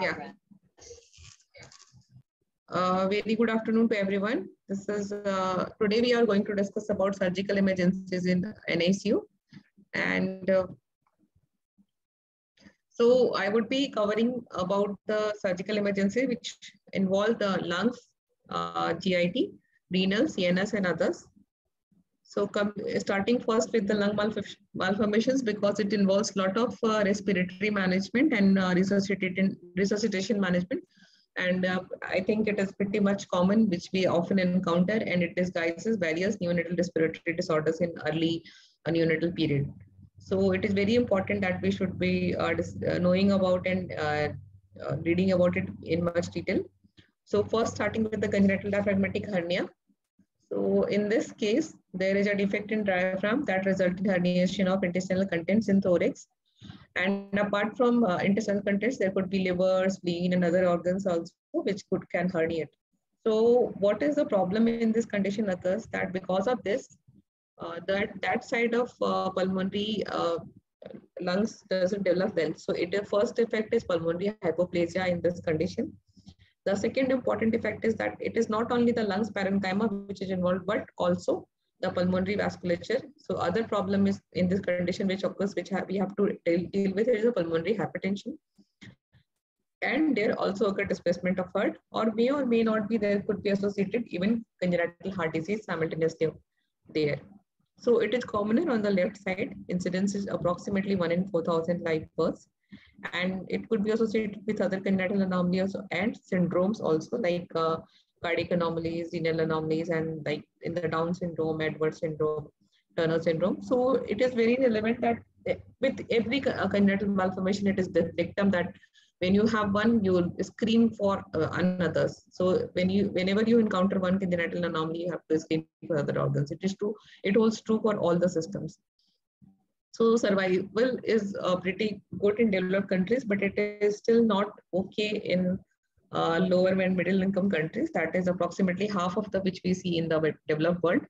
Yeah. Uh, very good afternoon to everyone. This is uh, today we are going to discuss about surgical emergencies in NICU, and uh, so I would be covering about the surgical emergency which involve the lungs, uh, GIT, renal, CNS, and others. So starting first with the lung malformations because it involves a lot of uh, respiratory management and uh, resuscitation, resuscitation management. And uh, I think it is pretty much common, which we often encounter, and it disguises various neonatal respiratory disorders in early uh, neonatal period. So it is very important that we should be uh, uh, knowing about and reading about it in much detail. So first starting with the congenital diaphragmatic hernia. So in this case, there is a defect in diaphragm that results in herniation of intestinal contents in thorax. And apart from uh, intestinal contents, there could be liver, spleen, and other organs also, which could can herniate. So what is the problem in this condition occurs that because of this, uh, that, that side of uh, pulmonary uh, lungs doesn't develop well. So it, the first effect is pulmonary hypoplasia in this condition. The second important effect is that it is not only the lungs parenchyma which is involved, but also the pulmonary vasculature. So other problem is in this condition which occurs, which we have to deal with is a pulmonary hypertension. And there also occur displacement of heart or may or may not be there could be associated even congenital heart disease simultaneously there. So it is commoner on the left side. Incidence is approximately 1 in 4,000 live births and it could be associated with other congenital anomalies and syndromes also like uh, cardiac anomalies, renal anomalies, and like in the Down syndrome, Edwards syndrome, Turner syndrome. So it is very relevant that eh, with every uh, congenital malformation, it is the victim that when you have one, you will screen for uh, another's. So when you, whenever you encounter one congenital anomaly, you have to screen for other organs. It is true. It holds true for all the systems. So survival is uh, pretty good in developed countries, but it is still not okay in uh, lower and middle income countries. That is approximately half of the which we see in the developed world.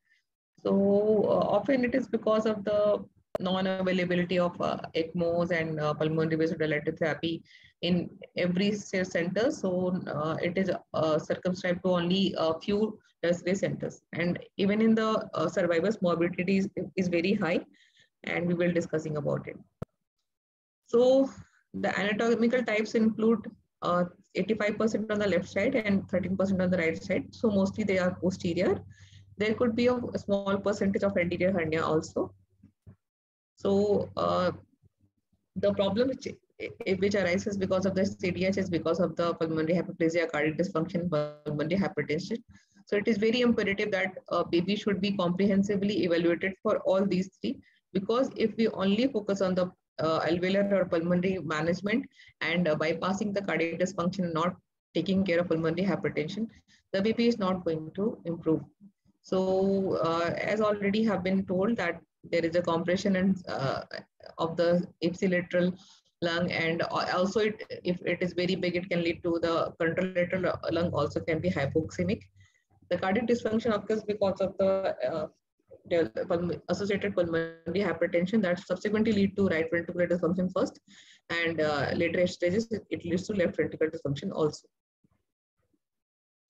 So uh, often it is because of the non-availability of uh, ECMOs and uh, pulmonary vasodilator therapy in every center. So uh, it is uh, circumscribed to only a few tertiary centers. And even in the uh, survivors, morbidity is, is very high and we will discussing about it. So the anatomical types include 85% uh, on the left side and 13% on the right side. So mostly they are posterior. There could be a, small percentage of anterior hernia also. So uh, the problem which, which arises because of the CDH is because of the pulmonary hyperplasia, cardiac dysfunction, pulmonary hypertension. So it is very imperative that a baby should be comprehensively evaluated for all these three because if we only focus on the uh, alveolar or pulmonary management and uh, bypassing the cardiac dysfunction not taking care of pulmonary hypertension, the BP is not going to improve. So uh, as already have been told that there is a compression and, uh, of the ipsilateral lung and also it, if it is very big, it can lead to the contralateral lung also can be hypoxemic. The cardiac dysfunction occurs because of the uh, associated pulmonary hypertension that subsequently lead to right ventricular dysfunction first and uh, later stages it leads to left ventricular dysfunction also.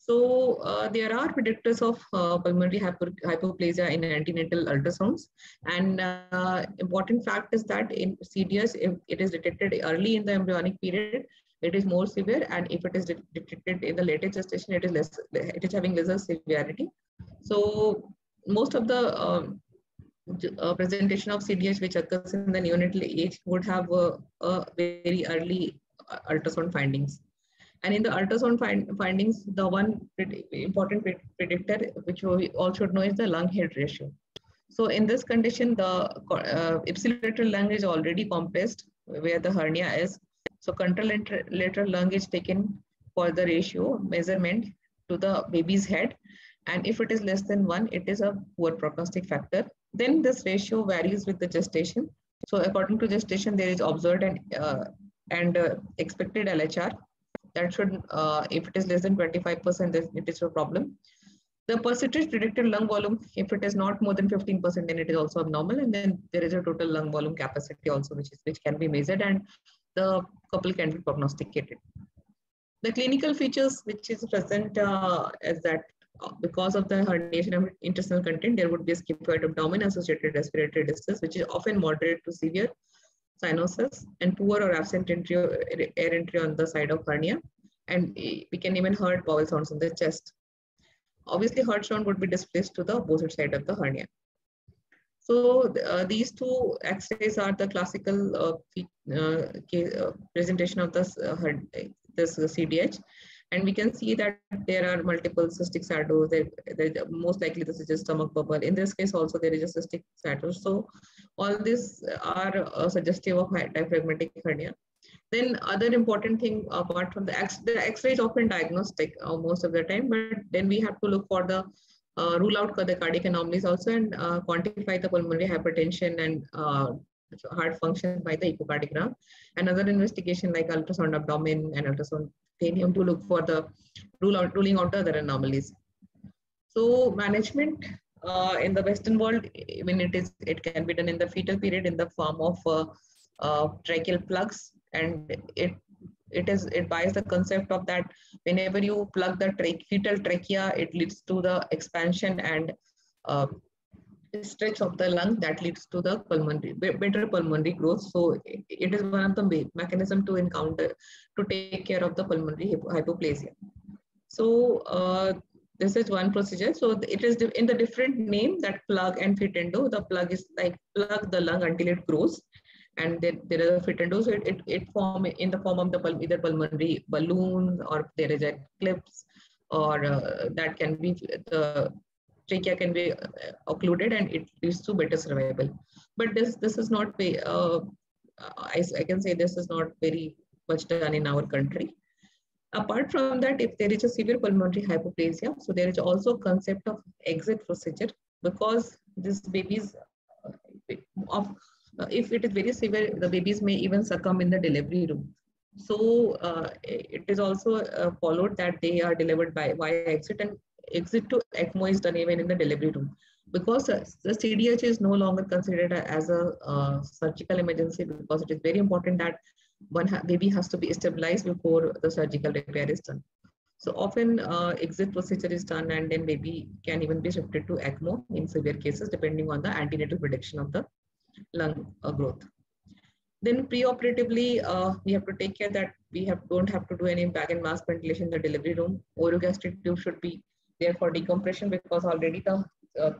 So uh, there are predictors of uh, pulmonary hyper hypoplasia in antenatal ultrasounds. And uh, important fact is that in CDS, if it is detected early in the embryonic period, it is more severe. And if it is detected in the later gestation, it is less, it is having lesser severity. So most of the um, uh, presentation of CDH which occurs in the neonatal age would have a, a very early uh, ultrasound findings. And in the ultrasound find, findings, the one important predictor which we all should know is the lung head ratio. So in this condition, the uh, ipsilateral lung is already compressed where the hernia is. So contralateral lung is taken for the ratio measurement to the baby's head and if it is less than one, it is a poor prognostic factor. Then this ratio varies with the gestation. So according to gestation, there is observed and, uh, and uh, expected LHR. That should, uh, if it is less than 25%, then it is a problem. The percentage predicted lung volume, if it is not more than 15%, then it is also abnormal. And then there is a total lung volume capacity also, which is which can be measured. And the couple can be prognosticated. The clinical features which is present uh, is that because of the herniation of intestinal content, there would be a scaphoid abdomen associated respiratory distress, which is often moderate to severe cyanosis and poor or absent entry, air entry on the side of hernia. And we can even hear bowel sounds in the chest. Obviously, heart sound would be displaced to the opposite side of the hernia. So uh, these two X-rays are the classical uh, uh, uh presentation of this, uh, this CDH. And we can see that there are multiple cystic sardos. There, most likely this is just stomach bubble. In this case also there is a cystic sardos. So all these are uh, suggestive of diaphragmatic hernia. Then other important thing apart from the X, the X-ray is often diagnostic uh, most of the time, but then we have to look for the uh, rule out the cardiac anomalies also and uh, quantify the pulmonary hypertension and uh, heart function by the echocardiogram. Another investigation like ultrasound abdomen and ultrasound cranium to look for the rule out, ruling out the other anomalies. So management uh, in the Western world, when it is, it can be done in the fetal period in the form of uh, uh, tracheal plugs, and it it is it buys the concept of that whenever you plug the tra fetal trachea, it leads to the expansion and uh, stretch of the lung that leads to the pulmonary better pulmonary growth. So it is one of the mechanism to encounter to take care of the pulmonary hypoplasia. So uh, this is one procedure. So it is in the different name that plug and FETENDO the plug is like plug the lung until it grows. And then there is a FETENDO so it, it, it form in the form of the either pulmonary balloon or there is a clips or uh, that can be the trachea can be uh, occluded and it leads to better survival. But this this is not uh, I, I can say this is not very much done in our country. Apart from that, if there is a severe pulmonary hypoplasia, so there is also a concept of exit procedure because this babies uh, of uh, if it is very severe, the babies may even succumb in the delivery room. So uh, it is also uh, followed that they are delivered by via exit and exit to ECMO is done even in the delivery room because the CDH is no longer considered as a uh, surgical emergency because it is very important that one ha baby has to be stabilized before the surgical repair is done. So often uh, exit procedure is done and then baby can even be shifted to ECMO in severe cases depending on the antenatal prediction of the lung uh, growth. Then preoperatively, uh, we have to take care that we have don't have to do any bag and mask ventilation in the delivery room. Orogastric tube should be there for decompression because already the uh,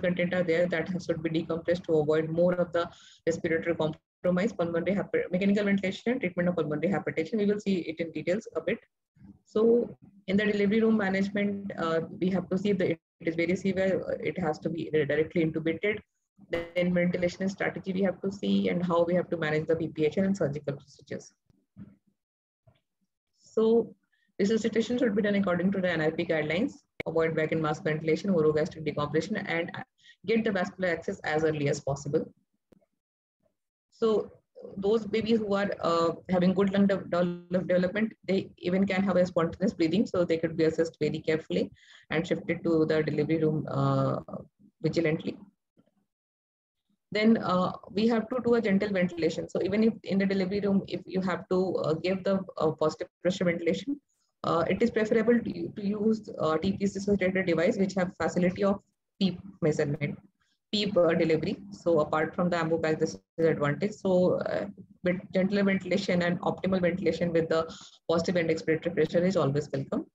content are there that should be decompressed to avoid more of the respiratory compromise, pulmonary mechanical ventilation, treatment of pulmonary hypertension. We will see it in details a bit. So in the delivery room management, uh, we have to see that it is very severe. It has to be directly intubated. Then ventilation strategy we have to see and how we have to manage the BPH and surgical procedures. So Resuscitation should be done according to the NRP guidelines, avoid bag and mask ventilation, orogastric decompression, and get the vascular access as early as possible. So those babies who are uh, having good lung de development, they even can have a spontaneous breathing, so they could be assessed very carefully and shifted to the delivery room uh, vigilantly. Then uh, we have to do a gentle ventilation. So even if in the delivery room, if you have to uh, give the uh, positive pressure ventilation, uh, it is preferable to, to use uh, T-piece associated device which have facility of PEEP measurement, PEEP uh, delivery. So apart from the ambu bag, this is advantage. So uh, with gentle ventilation and optimal ventilation with the positive end expiratory pressure is always welcome.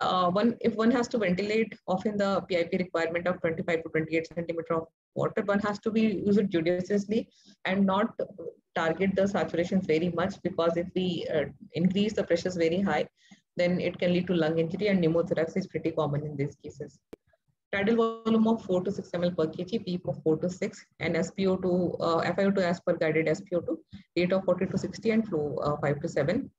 Uh, one if one has to ventilate often the PIP requirement of 25 to 28 centimeter of water one has to be used judiciously and not target the saturations very much because if we uh, increase the pressures very high, then it can lead to lung injury and pneumothorax is pretty common in these cases. Tidal volume of 4 to 6 ml per kg, P of 4 to 6, and SpO2, uh, FiO2 as per guided SpO2, rate of 40 to 60 and flow uh, 5 to 7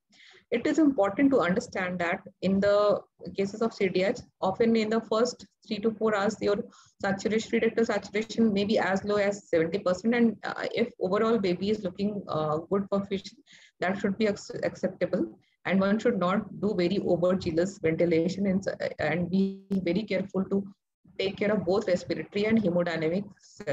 it is important to understand that in the cases of CDH, often in the first three to four hours, your saturation, free saturation may be as low as 70%. And uh, if overall baby is looking uh, good for fish, that should be acceptable. And one should not do very overzealous ventilation and, and be very careful to take care of both respiratory and hemodynamic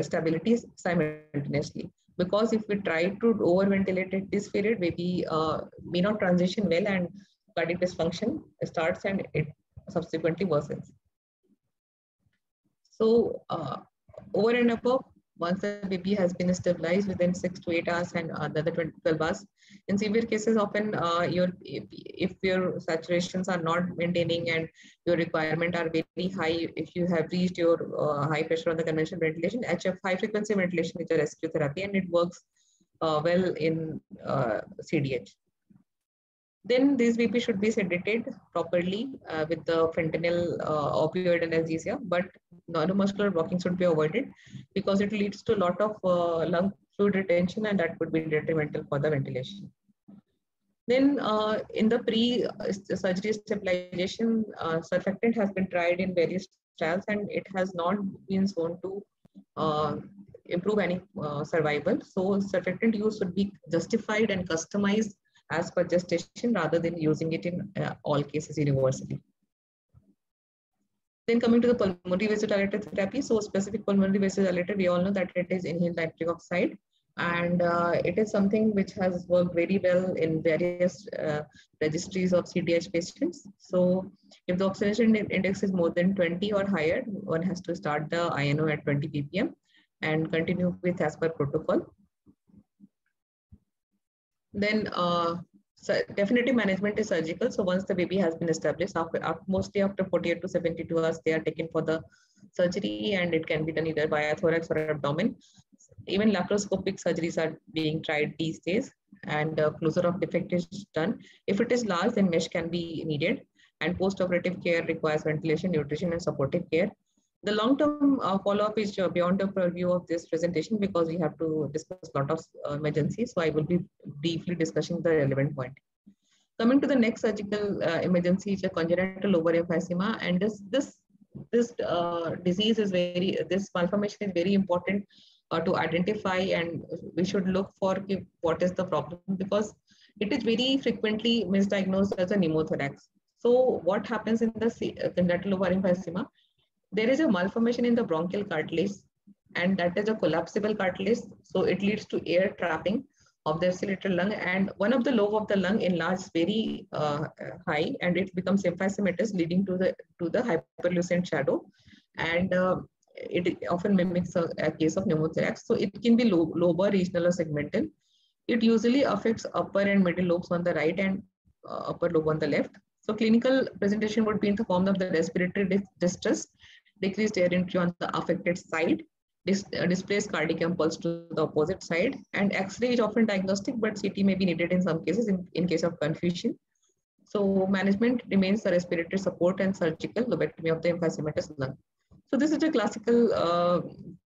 stabilities simultaneously because if we try to overventilate at this period, maybe uh, may not transition well and cardiac dysfunction starts and it subsequently worsens. So uh, over and above, once the baby has been stabilized within six to eight hours and uh, the other 12 hours. In severe cases, often uh, your if, if, your saturations are not maintaining and your requirement are very high, if you have reached your uh, high pressure on the conventional ventilation, HF high frequency ventilation is a rescue therapy and it works uh, well in CDH. Uh, then these BP should be sedated properly uh, with the fentanyl uh, opioid anesthesia, but neuromuscular blocking should be avoided because it leads to a lot of uh, lung fluid retention and that could be detrimental for the ventilation. Then uh, in the pre-surgery stabilization, uh, surfactant has been tried in various trials and it has not been shown to uh, improve any survival. So surfactant use should be justified and customized as per gestation rather than using it in uh, all cases universally. Then coming to the pulmonary vasodilator therapy. So specific pulmonary vasodilator, we all know that it is inhaled nitric oxide and uh, it is something which has worked very well in various uh, registries of CDH patients. So if the oxygenation index is more than 20 or higher, one has to start the INO at 20 ppm and continue with as per protocol. Then uh, so definitive management is surgical. So once the baby has been established, after, after, mostly after 48 to 72 hours, they are taken for the surgery and it can be done either via thorax or abdomen. Even laparoscopic surgeries are being tried these days and uh, closure of defect is done. If it is large, then mesh can be needed and post-operative care requires ventilation, nutrition and supportive care. The long-term uh, follow-up is uh, beyond the purview of this presentation because we have to discuss a lot of uh, emergencies. So I will be briefly discussing the relevant point. Coming to the next surgical uh, emergency is a congenital lobar emphysema. And this, this, this uh, disease is very, this malformation is very important uh, to identify and we should look for what is the problem because it is very frequently misdiagnosed as a pneumothorax. So what happens in the congenital lobar emphysema? There is a malformation in the bronchial cartilage and that is a collapsible cartilage. So it leads to air trapping of the ipsilateral lung and one of the lobe of the lung enlarges very uh, high and it becomes emphysematous leading to the to the hyperlucent shadow and uh, it often mimics a, a, case of pneumothorax. So it can be lo lobar, regional or segmental. It usually affects upper and middle lobes on the right and uh, upper lobe on the left. So clinical presentation would be in the form of the respiratory distress decreased air entry on the affected side, dis uh, displaced cardiac impulse to the opposite side, and X-ray is often diagnostic, but CT may be needed in some cases in, in case of confusion. So management remains the respiratory support and surgical lobectomy of the emphysematous lung. So this is a classical uh,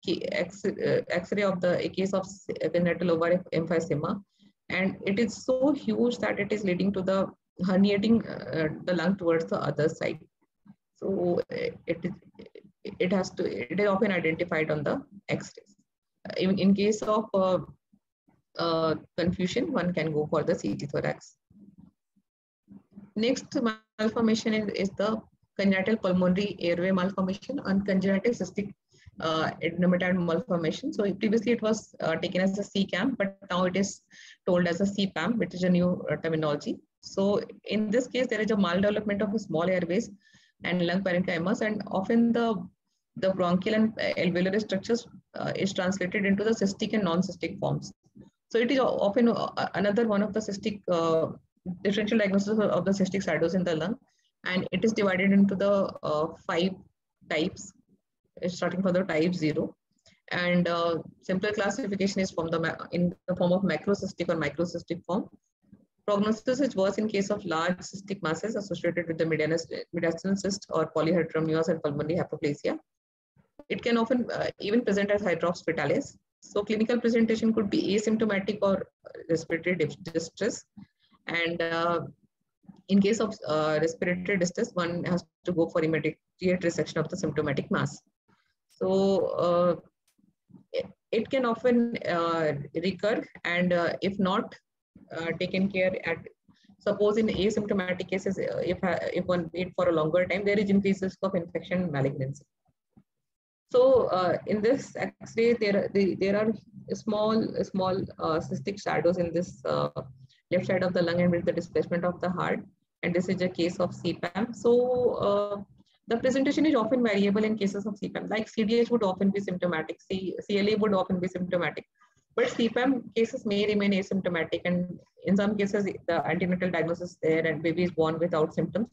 uh X-ray of the a case of congenital lobar emphysema, and it is so huge that it is leading to the herniating uh, the lung towards the other side. So it is it has to it is often identified on the X-rays. In, in case of uh, uh, confusion, one can go for the CT thorax. Next malformation is, is the congenital pulmonary airway malformation and congenital cystic uh, malformation. So previously it was uh, taken as a CCAM, but now it is told as a CPAM, which is a new uh, terminology. So in this case, there is a maldevelopment of a small airways and lung parenchymas, and often the the bronchial and alveolar structures uh, is translated into the cystic and non-cystic forms. So it is often uh, another one of the cystic uh, differential diagnosis of the cystic sidos in the lung, and it is divided into the uh, five types, starting from the type zero. And uh, simpler classification is from the in the form of macrocystic or microcystic form. Prognosis is worse in case of large cystic masses associated with the mediastinal cyst or polyhydramnios and pulmonary hypoplasia. It can often uh, even present as hydrops fetalis. So clinical presentation could be asymptomatic or respiratory distress. And uh, in case of uh, respiratory distress, one has to go for immediate resection of the symptomatic mass. So uh, it, can often uh, recur and uh, if not taken care at suppose in asymptomatic cases, if, if one wait for a longer time, there is increased risk of infection malignancy. So uh, in this X-ray, there, there are small, small uh, cystic shadows in this uh, left side of the lung and with the displacement of the heart. And this is a case of CPAM. So uh, the presentation is often variable in cases of CPAM, like CDH would often be symptomatic, C CLA would often be symptomatic. But CPAM cases may remain asymptomatic and in some cases the antenatal diagnosis there and baby is born without symptoms.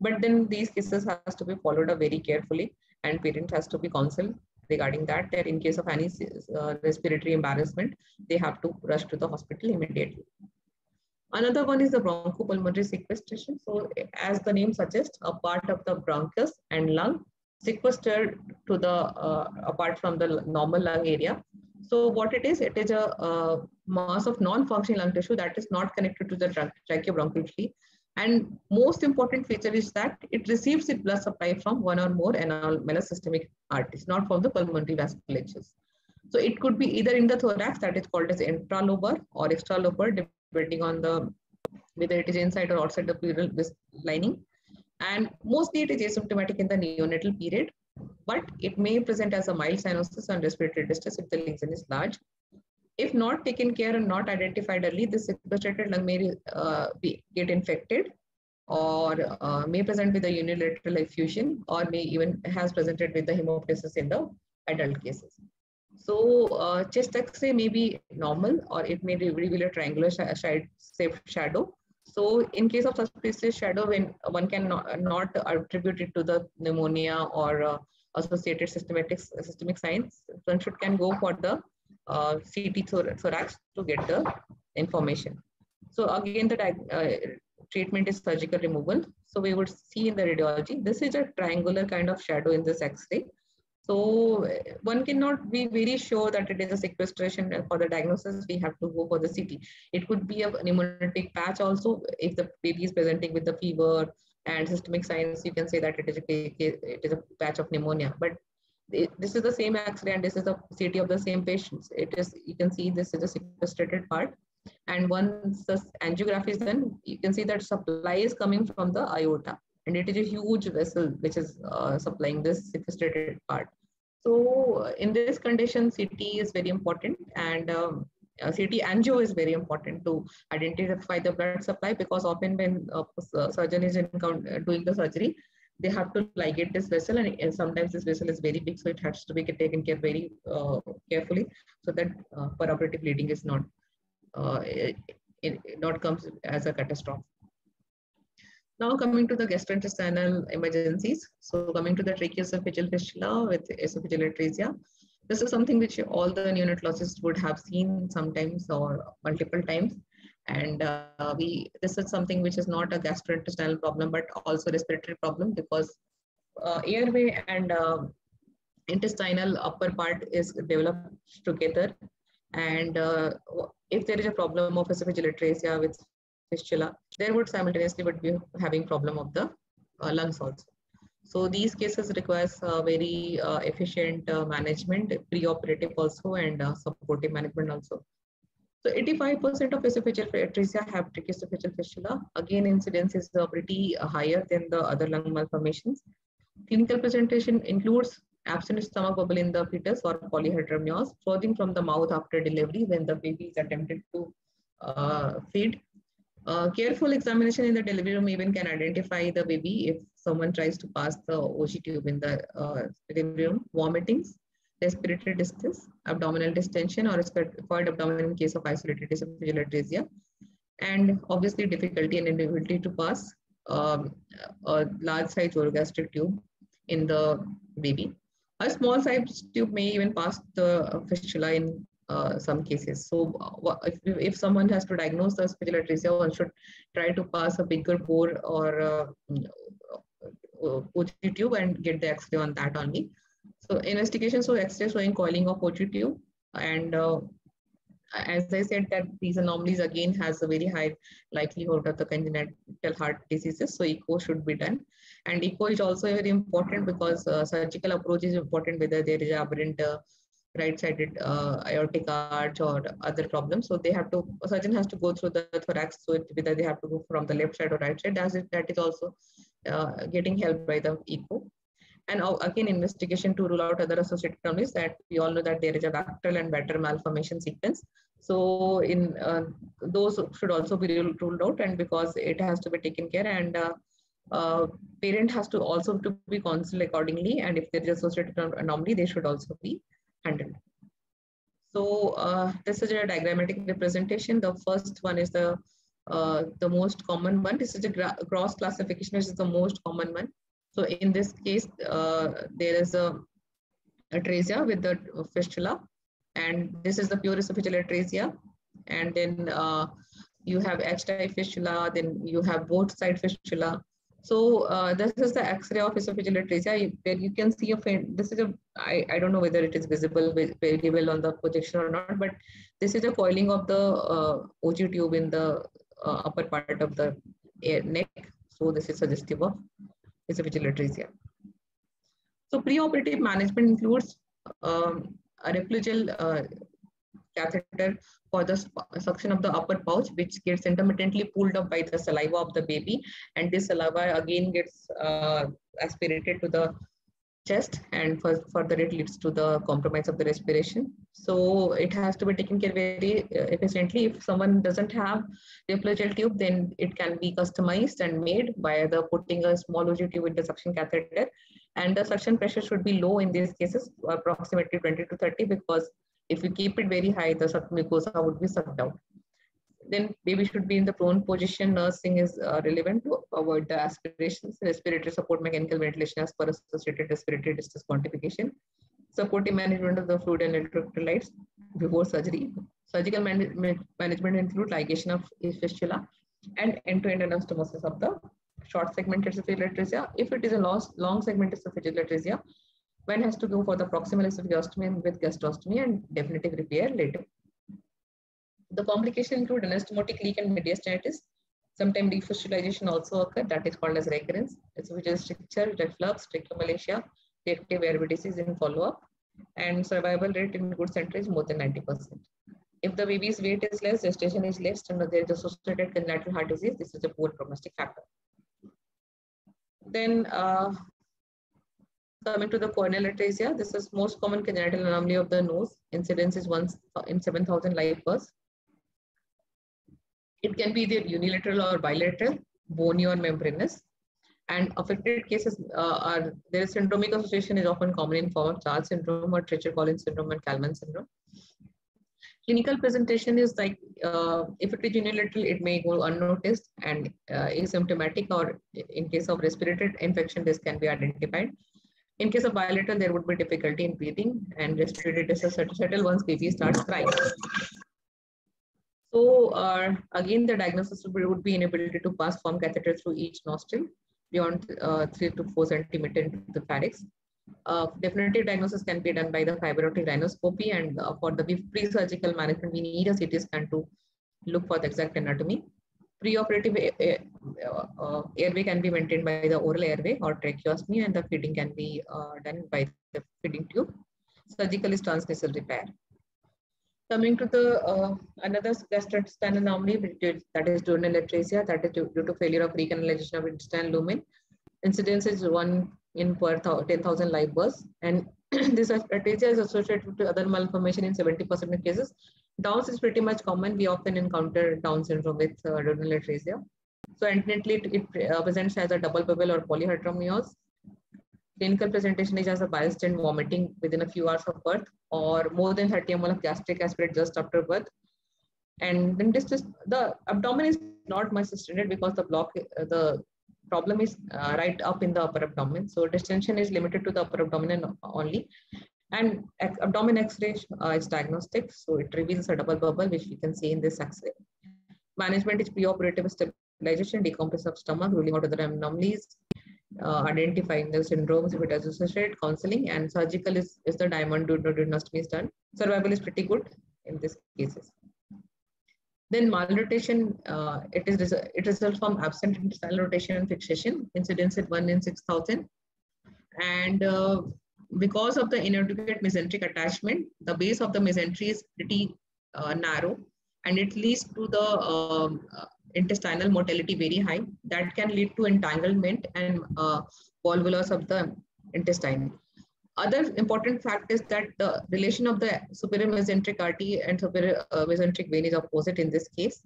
But then these cases has to be followed up very carefully and parent has to be counseled regarding that, that in case of any uh, respiratory embarrassment, they have to rush to the hospital immediately. Another one is the bronchopulmonary sequestration. So as the name suggests, a part of the bronchus and lung sequestered to the, uh, apart from the normal lung area. So what it is, it is a, a mass of non-functional lung tissue that is not connected to the tracheobronchial tree and most important feature is that it receives its blood supply from one or more anal systemic arteries, not from the pulmonary vasculatures. So it could be either in the thorax that is called as intralobar or extralobar, depending on the whether it is inside or outside the pleural lining. And mostly it is asymptomatic in the neonatal period, but it may present as a mild cyanosis and respiratory distress if the lesion is large if not taken care and not identified early, this sequestrated lung may uh, be, get infected or uh, may present with a unilateral effusion or may even has presented with the hemoptysis in the adult cases. So uh, chest X-ray may be normal or it may reveal a triangular sh shadow. So in case of suspicious shadow, when one can not, not attribute it to the pneumonia or uh, associated systematic systemic signs, one should can go for the uh, CT thorax to get the information. So again, the uh, treatment is surgical removal. So we would see in the radiology, this is a triangular kind of shadow in this X-ray. So one cannot be very sure that it is a sequestration for the diagnosis. We have to go for the CT. It could be a pneumonic patch also. If the baby is presenting with the fever and systemic signs, you can say that it is a, it is a patch of pneumonia. But this is the same X-ray and this is the CT of the same patients. It is, you can see this is a sequestrated part. And once the angiography is done, you can see that supply is coming from the aorta. And it is a huge vessel which is uh, supplying this sequestrated part. So in this condition, CT is very important and um, uh, CT angio is very important to identify the blood supply because often when a uh, surgeon is in, doing the surgery, they have to ligate this vessel and, sometimes this vessel is very big so it has to be taken care very uh, carefully so that uh, bleeding is not uh, it, it not comes as a catastrophe. Now coming to the gastrointestinal emergencies. So coming to the tracheoesophageal fistula with esophageal atresia. This is something which all the neonatologists would have seen sometimes or multiple times. And uh, we this is something which is not a gastrointestinal problem, but also respiratory problem because uh, airway and uh, intestinal upper part is developed together. And uh, if there is a problem of esophageal atresia with fistula, there would simultaneously would be having problem of the uh, lungs also. So these cases requires uh, very uh, efficient uh, management, pre-operative also and uh, supportive management also. So 85% of esophageal atresia have tracheoesophageal fistula. Again, incidence is uh, pretty higher than the other lung malformations. Clinical presentation includes absent stomach bubble in the fetus or polyhydramnios, frothing from the mouth after delivery when the baby is attempted to uh, feed. Uh, careful examination in the delivery room even can identify the baby if someone tries to pass the OG tube in the uh, delivery room. Vomitings, respiratory distress, abdominal distension, or spherical abdomen in case of isolated esophageal atresia, and obviously difficulty and inability to pass um, a large size orogastric tube in the baby. A small size tube may even pass the fistula in uh, some cases. So uh, if, if someone has to diagnose the esophageal atresia, one should try to pass a bigger bore or uh, OG tube and get the X-ray on that only. So investigation, so X-ray showing coiling of Pocci tube. And uh, as I said that these anomalies again has a very high likelihood of the congenital heart diseases. So echo should be done. And echo is also very important because uh, surgical approach is important whether there is aberrant uh, right-sided uh, aortic arch or other problems. So they have to, a surgeon has to go through the thorax. So it, whether they have to go from the left side or right side, as it, that is also uh, getting helped by the echo. And again, investigation to rule out other associated anomalies that we all know that there is a VACTERL and VATER malformation sequence. So in uh, those should also be ruled out and because it has to be taken care and uh, uh, parent has to also to be counseled accordingly and if there is associated anomaly, they should also be handled. So uh, this is a diagrammatic representation. The first one is the uh, the most common one. This is a Gross classification, which is the most common one. So in this case, uh, there is a atresia with the fistula, and this is the pure esophageal atresia. And then uh, you have H-type fistula, then you have both side fistula. So uh, this is the X-ray of esophageal atresia where you can see a faint, this is a, I, I don't know whether it is visible very well on the projection or not, but this is a coiling of the uh, OG tube in the uh, upper part of the neck. So this is suggestive of esophageal atresia. So preoperative management includes um, a Replogle uh, catheter for the suction of the upper pouch, which gets intermittently pulled up by the saliva of the baby. And this saliva again gets uh, aspirated to the chest and further it leads to the compromise of the respiration. So it has to be taken care very uh, efficiently. If someone doesn't have the Replogle tube, then it can be customized and made by the putting a small OG tube with the suction catheter. And the suction pressure should be low in these cases, approximately 20 to 30, because if you keep it very high, the mucosa would be sucked out then baby should be in the prone position. Nursing is uh, relevant to avoid the aspirations, respiratory support, mechanical ventilation as per associated respiratory distress quantification, supportive management of the fluid and electrolytes before surgery. Surgical man management include ligation of fistula and end-to-end -end anastomosis of the short segmented esophageal atresia. If it is a long, long segmented esophageal atresia, one has to go for the proximal esophagostomy with gastrostomy and definitive repair later. The complications include anastomotic leak and mediastinitis. Sometimes refistulization also occur, that is called as recurrence. Esophageal stricture, reflux, tracheomalacia, reactive airway disease in follow-up. And survival rate in good center is more than 90%. If the baby's weight is less, gestation is less, and there is associated congenital heart disease, this is a poor prognostic factor. Then uh, coming to the choanal atresia, this is most common congenital anomaly of the nose. Incidence is once in 7,000 live births. It can be either unilateral or bilateral, bony or membranous. And affected cases uh, are, their syndromic association is often common in form of CHARGE syndrome or Treacher-Collins syndrome and Kallmann syndrome. Clinical presentation is like, uh, if it is unilateral, it may go unnoticed and uh, asymptomatic or in case of respiratory infection, this can be identified. In case of bilateral, there would be difficulty in breathing and respiratory distress settle once baby starts crying. So uh, again, the diagnosis would be inability to pass foam catheter through each nostril beyond uh, three to four centimeter into the pharynx. Uh, definitive diagnosis can be done by the fiber optic rhinoscopy and uh, for the pre-surgical management, we need a CT scan to look for the exact anatomy. Preoperative uh, uh, airway can be maintained by the oral airway or tracheostomy and the feeding can be done by the feeding tube. Surgical is transnasal repair. Coming to the uh, another gastrointestinal anomaly, that is duodenal atresia, that is due, due to failure of recanalization of intestinal lumen. Incidence is one in per 10,000 live births, and this atresia is associated with other malformation in 70% of cases. Downs is pretty much common. We often encounter Down syndrome with uh, atresia. So antenatally, it, it uh, presents as a double bubble or polyhydramnios. Clinical presentation is as a biased and vomiting within a few hours of birth or more than 30 ml of gastric aspirate just after birth. And then this is the abdomen is not much distended because the block, uh, the problem is uh, right up in the upper abdomen. So distension is limited to the upper abdomen only. And abdomen X-ray uh, is diagnostic. So it reveals a double bubble, which we can see in this X-ray. Management is preoperative stabilization, decompression of stomach, ruling out other anomalies, uh, identifying the syndromes if it is associated, counseling, and surgical is, is the diamond duodenostomy is done. Survival is pretty good in these cases. Then malrotation, uh, it is it results from absent intestinal rotation and fixation. Incidence at 1 in 6,000. And uh, because of the inadequate mesenteric attachment, the base of the mesentery is pretty uh, narrow and it leads to the um, intestinal mortality very high that can lead to entanglement and uh, volvulus of the intestine. Other important fact is that the relation of the superior mesenteric artery and superior uh, mesenteric vein is opposite in this case.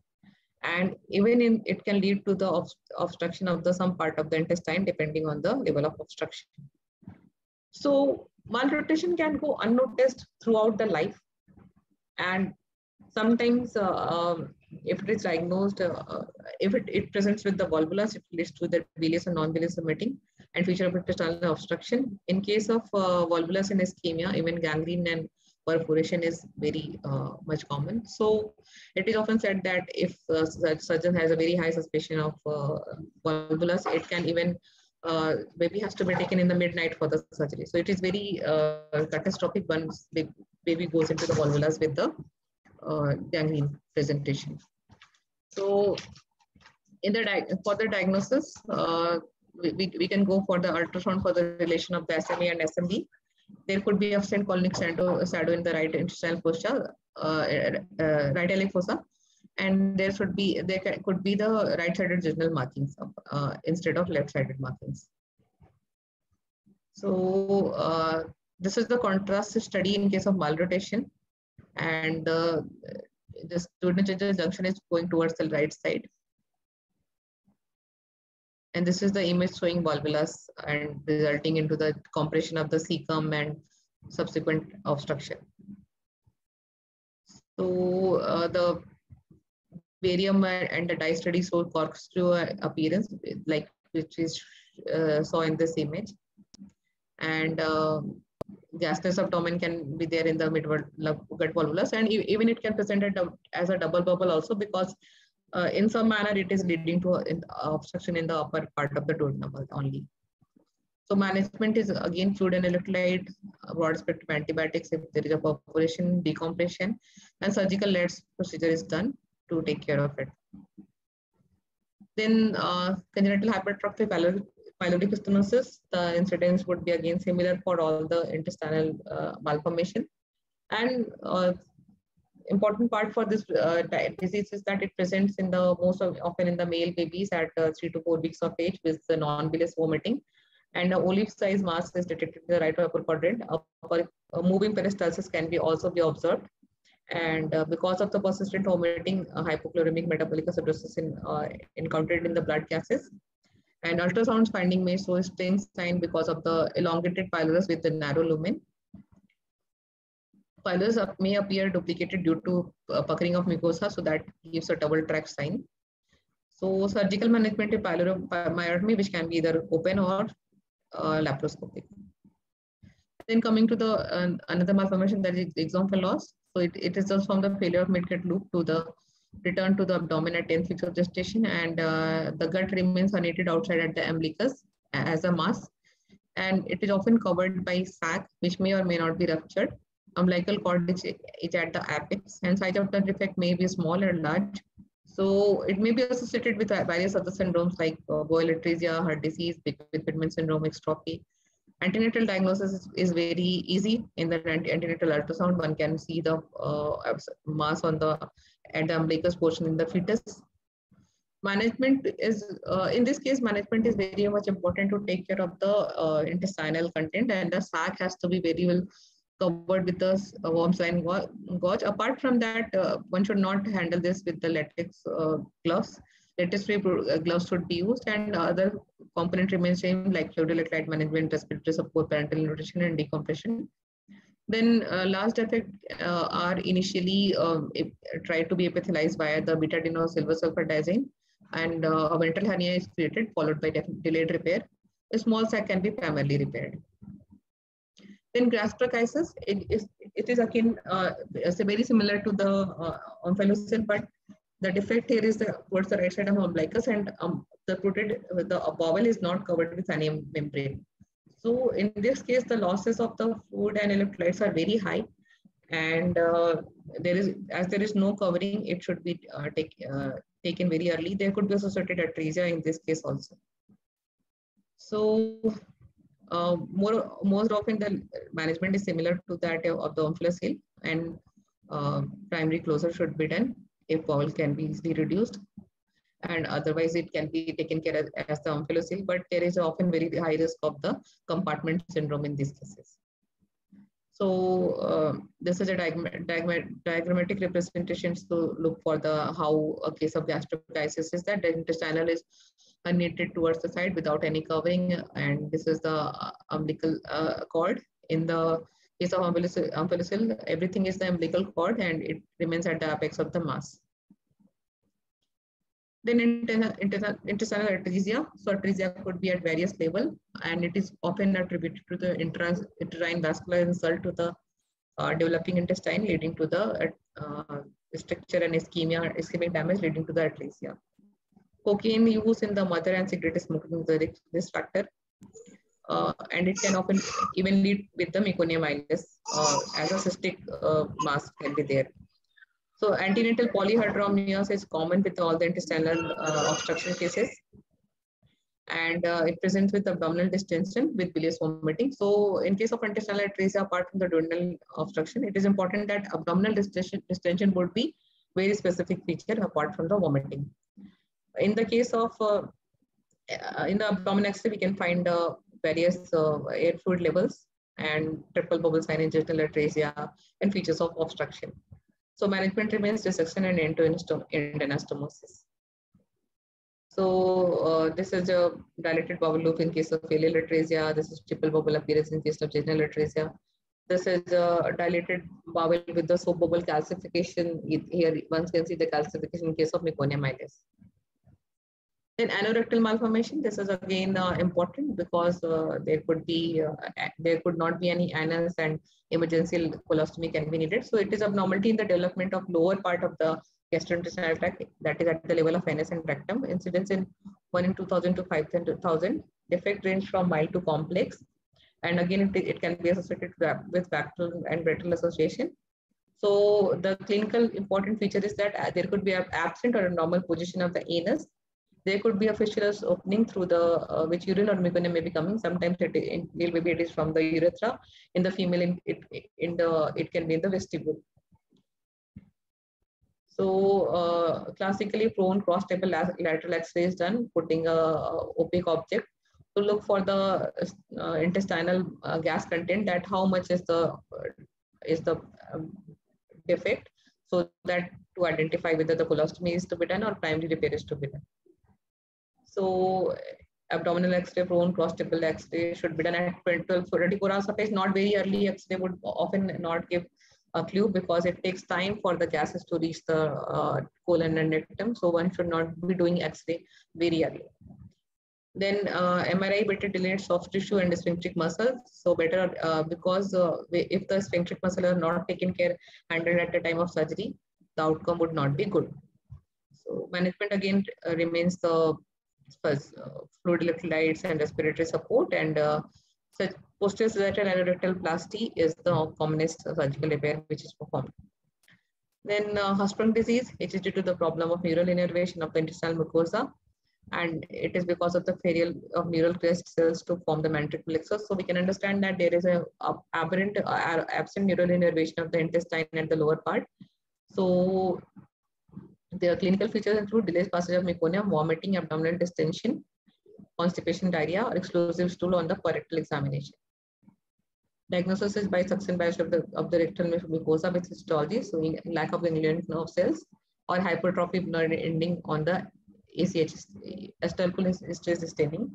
And even in it can lead to the obstruction of the some part of the intestine depending on the level of obstruction. So malrotation can go unnoticed throughout the life. And sometimes uh, um, if it is diagnosed, uh, if it, it presents with the volvulus, it leads to the bilious and non-bilious emitting and feature of intestinal obstruction. In case of uh, volvulus and ischemia, even gangrene and perforation is very uh, much common. So it is often said that if uh, surgeon has a very high suspicion of uh, volvulus, it can even uh, baby has to be taken in the midnight for the surgery. So it is very uh, catastrophic once baby goes into the volvulus with the uh, gangrene presentation. So in the for the diagnosis, uh, we, we can go for the ultrasound for the relation of the SMA and SMV. There could be absent colonic shadow, shadow in the right intestinal fossa, uh, uh, right iliac fossa, and there should be there could be the right-sided jejunal markings uh, instead of left-sided markings. So uh, this is the contrast study in case of malrotation, and uh, the duodenal junction is going towards the right side. And this is the image showing volvulus and resulting into the compression of the cecum and subsequent obstruction. So uh, the barium and the dye study show corkscrew appearance, like which is uh, saw in this image. And uh, gaseous abdomen can be there in the mid gut volvulus, and even it can present as a double bubble also because uh, in some manner it is leading to obstruction in the upper part of the duodenum only. So management is again fluid and electrolyte, broad spectrum antibiotics if there is a perforation, decompression, and surgical Ladd's procedure is done to take care of it. Then uh, congenital hypertrophic pyloric stenosis, the incidence would be again similar for all the intestinal uh, malformation. And uh, important part for this uh, disease is that it presents in the most of, often in the male babies at uh, three to four weeks of age with the non-bilious vomiting. And the olive size mass is detected in the right upper quadrant. Upper, uh, moving peristalsis can be also be observed. And uh, because of the persistent vomiting, uh, hypochloremic metabolic acidosis in, uh, encountered in the blood gases. And ultrasound finding may show string sign because of the elongated pylorus with the narrow lumen pylorus may appear duplicated due to uh, puckering of mucosa, so that gives a double track sign. So surgical management of pyloromyotomy, which can be either open or uh, laparoscopic. Then coming to the uh, another malformation that is exomphalos loss. So it, it is just from the failure of midgut loop to the return to the abdomen at 10 weeks of gestation and uh, the gut remains unaided outside at the umbilicus as a mass and it is often covered by sac which may or may not be ruptured umbilical cord is, is at the apex and size of the defect may be small or large. So it may be associated with various other syndromes like uh, atresia, heart disease, Beckwith-Wiedemann syndrome, exstrophy. Antenatal diagnosis is, is, very easy. In the antenatal ultrasound, one can see the uh, mass on the at the umbilicus portion in the fetus. Management is, uh, in this case, management is very much important to take care of the uh, intestinal content and the sac has to be very well covered with the uh, worm slime gauze. Apart from that, uh, one should not handle this with the latex uh, gloves. Latex-free uh, gloves should be used and other component remains same like fluid electrolyte management, respiratory support, parenteral nutrition and decompression. Then uh, last effect uh, are initially um, tried to be epithelialized via the beta-adeno silver sulfadiazine and uh, a ventral hernia is created followed by delayed repair. A small sac can be primarily repaired. Then gastroschisis, it is, it is again uh, very similar to the uh, omphalocele, but the defect here is the, towards the right side of umbilicus and um, the protected, the bowel is not covered with any membrane. So in this case, the losses of the food and electrolytes are very high. And uh, there is, as there is no covering, it should be uh, take, uh, taken very early. There could be associated atresia in this case also. So uh, more most often the management is similar to that of the omphalocele and uh, primary closure should be done bowel can be easily reduced. and otherwise it can be taken care of as the omphalocele, but there is often very high risk of the compartment syndrome in these cases. So uh, this is a diagrammatic representation to look for the how a case of gastroschisis is that the intestinal is unknitted towards the side without any covering, and this is the umbilical uh, cord. In the case of umbilical, everything is the umbilical cord and it remains at the apex of the mass. Then intestinal, intestinal atresia. So atresia could be at various level and it is often attributed to the uterine vascular insult to the uh, developing intestine leading to the uh, structure and ischemia, ischemic damage leading to the atresia. Cocaine use in the mother and cigarette smoking is a risk factor. Uh, and it can often even lead with the meconium ileus uh, as a cystic uh, mass can be there. So antenatal polyhydramnios is common with all the intestinal uh, obstruction cases. And uh, it presents with abdominal distension with bilious vomiting. So in case of intestinal atresia, apart from the duodenal obstruction, it is important that abdominal distension, distension would be very specific feature apart from the vomiting. In the case of, uh, in the abdominal X-ray, we can find various uh, air fluid levels and triple bubble sign in jejunal atresia and features of obstruction. So management remains dissection and end-to-end anastomosis. So uh, this is a dilated bowel loop in case of ileal atresia. This is triple bubble appearance in case of jejunal atresia. This is a dilated bowel with the soap bubble calcification. Here one can see the calcification in case of meconium ileus. Then anorectal malformation, this is again uh, important because uh, there could be, uh, there could not be any anus and emergency colostomy can be needed. So it is abnormality in the development of lower part of the gastrointestinal tract that is at the level of anus and rectum. Incidence in 1 in 2000 to 5000. Defect range from mild to complex. And again, it, it can be associated with VACTERL and rectal association. So the clinical important feature is that uh, there could be an absent or a normal position of the anus there could be a fistulous opening through the uh, which urine or meconium may be coming. Sometimes it in, maybe it is from the urethra. In the female, in, it in the it can be in the vestibule. So uh, classically, prone cross-table lateral X-ray is done, putting a, a, opaque object to look for the uh, intestinal uh, gas content. That how much is the is the um, defect, so that to identify whether the colostomy is to be done or primary repair is to be done. So abdominal X-ray, prone cross-table X-ray should be done at 12 24 hours age. Not very early X-ray would often not give a clue because it takes time for the gases to reach the uh, colon and rectum. So one should not be doing X-ray very early. Then uh, MRI better delineate soft tissue and sphincteric muscles. So better uh, because uh, if the sphincteric muscle are not taken care handled at the time of surgery, the outcome would not be good. So management again uh, remains the first uh, fluid electrolytes and respiratory support and such posterior sagittal anorectal plasty is the commonest surgical repair which is performed. Then uh, Hirschsprung disease, it is due to the problem of neural innervation of the intestinal mucosa and it is because of the failure of neural crest cells to form the myenteric plexus. So we can understand that there is a, a aberrant, uh, absent neural innervation of the intestine at the lower part. So the clinical features include delayed passage of meconium, vomiting, abdominal distension, constipation, diarrhea, or explosive stool on the rectal examination. Diagnosis is by suction biopsy of the, of the rectal mucosa with histology, showing lack of ganglionic nerve cells or hypertrophy nerve ending on the ACH, acetylcholine staining.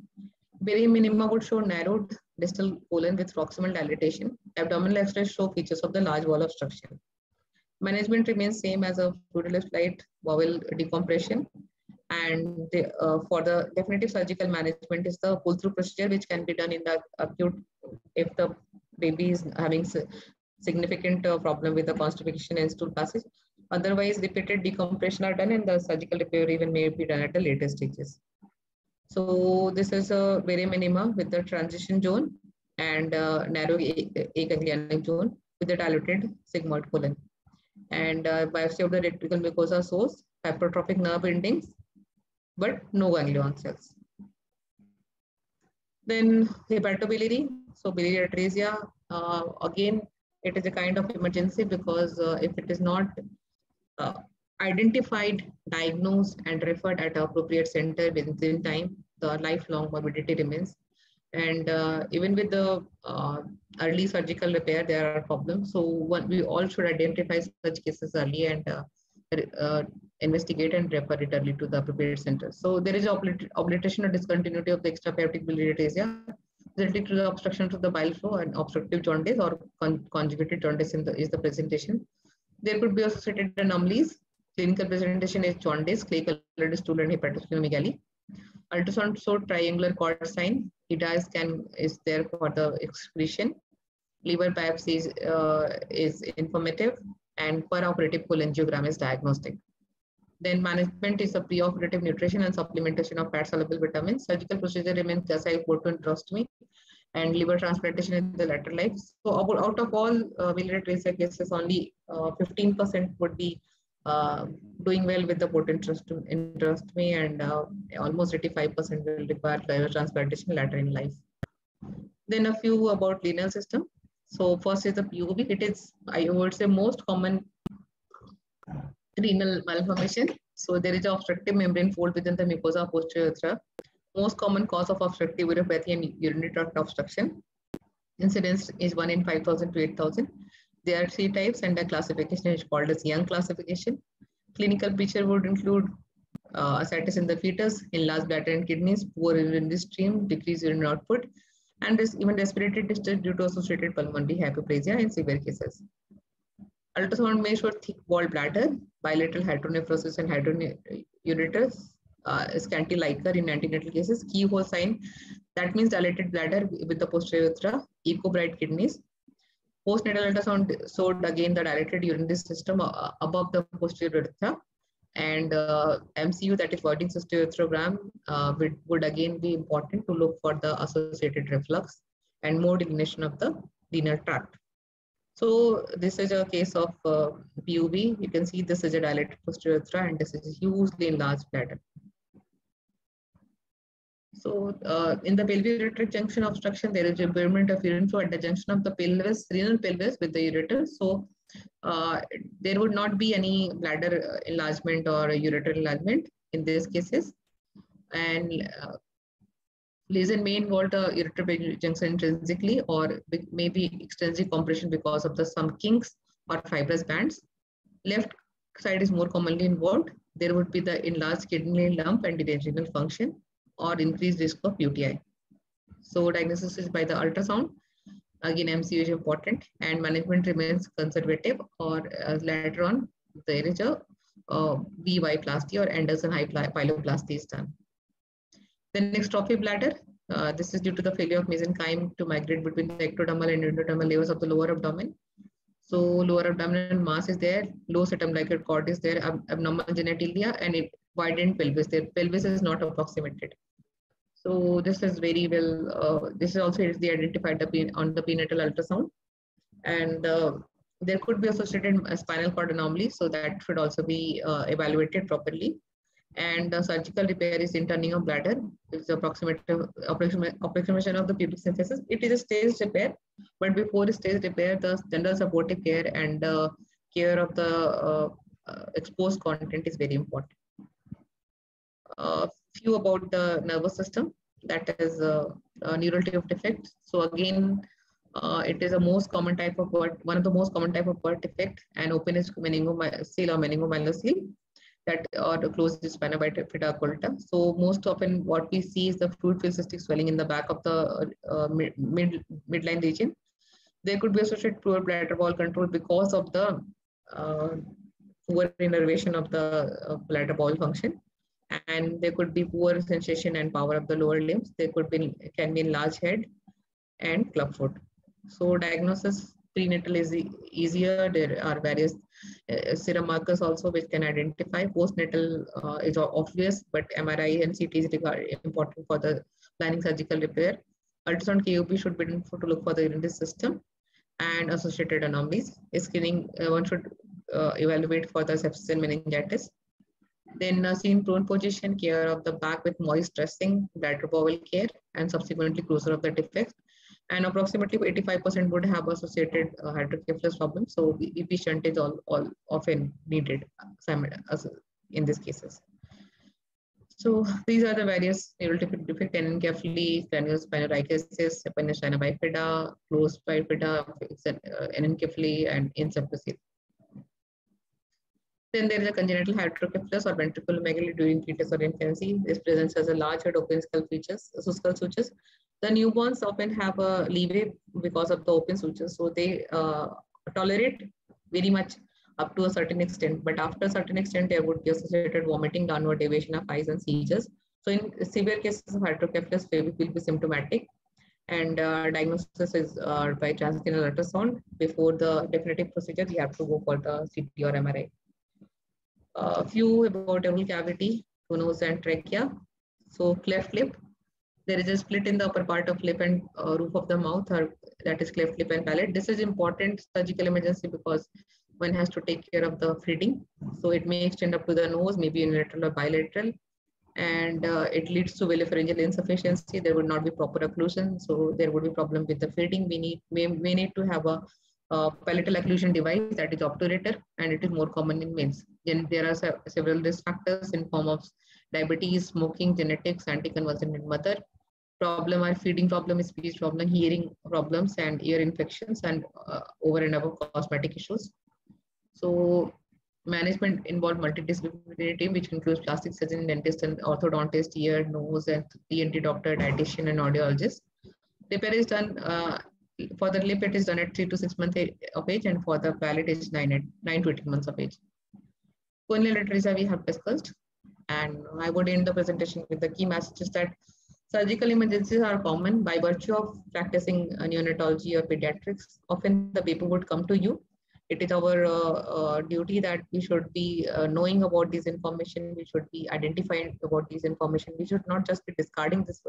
Barium enema would show narrowed distal colon with proximal dilatation. Abdominal X-ray show features of the large wall obstruction. Management remains same as a fluid light bowel decompression. And the, uh, for the definitive surgical management is the pull through procedure, which can be done in the acute if the baby is having significant uh, problem with the constipation and stool passage. Otherwise, repeated decompression are done and the surgical repair even may be done at the later stages. So this is a barium enema with the transition zone and uh, narrow aganglionic zone with the dilated sigmoid colon and uh, biopsy of the rectal mucosa shows hypertrophic nerve endings, but no ganglion cells. Then hepatobiliary, so biliary atresia, uh, again, it is a kind of emergency because uh, if it is not uh, identified, diagnosed, and referred at appropriate center within time, the lifelong morbidity remains. And uh, even with the uh, early surgical repair, there are problems. So one, we all should identify such cases early and uh, uh investigate and refer it early to the appropriate center. So there is obliteration or discontinuity of the extrahepatic biliary atresia resulting to the obstruction to the bile flow and obstructive jaundice or con conjugated jaundice the, is the presentation. There could be associated anomalies. Clinical presentation is jaundice, clay colored stool and hepatosplenomegaly. Ultrasound showed triangular cord sign. HIDA scan is there for the excretion. Liver biopsy is, uh, is informative and peroperative cholangiogram is diagnostic. Then management is a preoperative nutrition and supplementation of fat-soluble vitamins. Surgical procedure remains like botulinum and liver transplantation in the latter life. So out of all uh, biliary cases, only 15% uh, would be uh, doing well with the port interest interest me and uh, almost 85% will require transplantation later in life. Then a few about renal system. So first is the PUV. It is, I would say, most common renal malformation. So there is an obstructive membrane fold within the mucosa posterior. Most common cause of obstructive uropathy and urinary tract obstruction. Incidence is 1 in 5,000 to 8,000. There are three types and the classification is called as young classification. Clinical picture would include uh, ascites in the fetus, enlarged bladder and kidneys, poor urinary stream, decreased urine output, and even respiratory distress due to associated pulmonary hypoplasia in severe cases. Ultrasound may show thick wall bladder, bilateral hydronephrosis and hydroneuritis, uh, scanty liquor in antenatal cases, keyhole sign, that means dilated bladder with the posterior urethra, echo-bright kidneys. Postnatal ultrasound showed again the dilated urinary system uh, above the posterior urethra and uh, MCU that is voiding cystourethrogram uh, would, would again be important to look for the associated reflux and more delineation of the renal tract. So this is a case of uh, PUV. You can see this is a dilated posterior urethra and this is hugely enlarged bladder. So uh, in the pelvic junction obstruction, there is impairment of urine flow at the junction of the pelvis, renal pelvis with the ureter. So uh, there would not be any bladder enlargement or ureter enlargement in these cases. And uh, Lesion may involve the ureter junction intrinsically or maybe extrinsic compression because of the some kinks or fibrous bands. Left side is more commonly involved. There would be the enlarged kidney lump and renal function or increased risk of UTI. So diagnosis is by the ultrasound. Again, MCU is important and management remains conservative or uh, later on there is a uh, or Anderson pyeloplasty is done. Then exstrophy bladder, uh, this is due to the failure of mesenchyme to migrate between the ectodermal and endodermal layers of the lower abdomen. So lower abdominal mass is there, low septum-like cord is there, ab abnormal genitalia, and it widened pelvis. The pelvis is not approximated. So this is very well, uh, this is also is the identified on the prenatal ultrasound. And uh, there could be associated spinal cord anomaly, so that should also be uh, evaluated properly and surgical repair is interning of bladder. It's approximation approximation of the pubic symphysis. It is a staged repair, but before staged repair, the general supportive care and uh, care of the uh, uh, exposed content is very important. A few about the nervous system, that is a, a neural tube defect. So again, uh, it is a most common type of birth, one of the most common type of birth defect and openness meningomyelin or meningomyelocele that or closed spina bifida occulta. So most often what we see is the fluid-filled cystic swelling in the back of the uh, mid, mid midline region. There could be associated poor bladder wall control because of the uh, poor innervation of the uh, bladder wall function. And there could be poor sensation and power of the lower limbs. There could be can be large head and clubfoot. So diagnosis prenatal is easier. There are various uh, serum markers also which can identify. Postnatal uh, is obvious, but MRI and CT is important for the planning surgical repair. Ultrasound KUB should be done for, to look for the urinary system and associated anomalies. Screening, uh, one should uh, evaluate for the sepsis and meningitis. Then uh, seen prone position, care of the back with moist dressing, bladder bowel care, and subsequently closure of the defect and approximately 85% would have associated uh, hydrocephalus problem. So shunt is all, all often needed in these cases. So these are the various neurotypic defect, anencephaly, craniospinorichisis, appendicitis bifida, closed bifida, uh, anencephaly, and encephalocele. Then there is a congenital hydrocephalus or ventriculomegaly during fetus or infancy. This presents as a large head open skull features, so skull sutures. The newborns often have a leeway because of the open sutures, so they uh, tolerate very much up to a certain extent. But after a certain extent, there would be associated vomiting, downward deviation of eyes and seizures. So in severe cases of hydrocephalus, baby will be symptomatic and uh, diagnosis is uh, by transcranial ultrasound. Before the definitive procedure, we have to go for the CT or MRI a few about oral cavity, nose and trachea. So cleft lip, there is a split in the upper part of lip and uh, roof of the mouth, or that is cleft lip and palate. This is important surgical emergency because one has to take care of the feeding. So it may extend up to the nose, maybe unilateral or bilateral, and uh, it leads to velopharyngeal insufficiency. There would not be proper occlusion, so there would be problem with the feeding. We need we, we need to have a uh, palatal occlusion device that is obturator and it is more common in males. Then there are se several risk factors in form of diabetes, smoking, genetics, anticonvulsant in mother, problem or feeding problem, speech problem, hearing problems and ear infections and uh, over and above cosmetic issues. So management involved multidisciplinary team, which includes plastic surgeon, dentist, and orthodontist, ear, nose, and ENT doctor, dietitian, and audiologist. Repair is done uh, for the lip, it is done at three to six months of age, and for the palate, it's nine, at, nine to 18 months of age. Choanal atresia we have discussed, and I would end the presentation with the key messages that surgical emergencies are common by virtue of practicing neonatology or pediatrics. Often the baby would come to you. It is our uh, uh, duty that we should be uh, knowing about this information. We should be identifying about this information. We should not just be discarding this,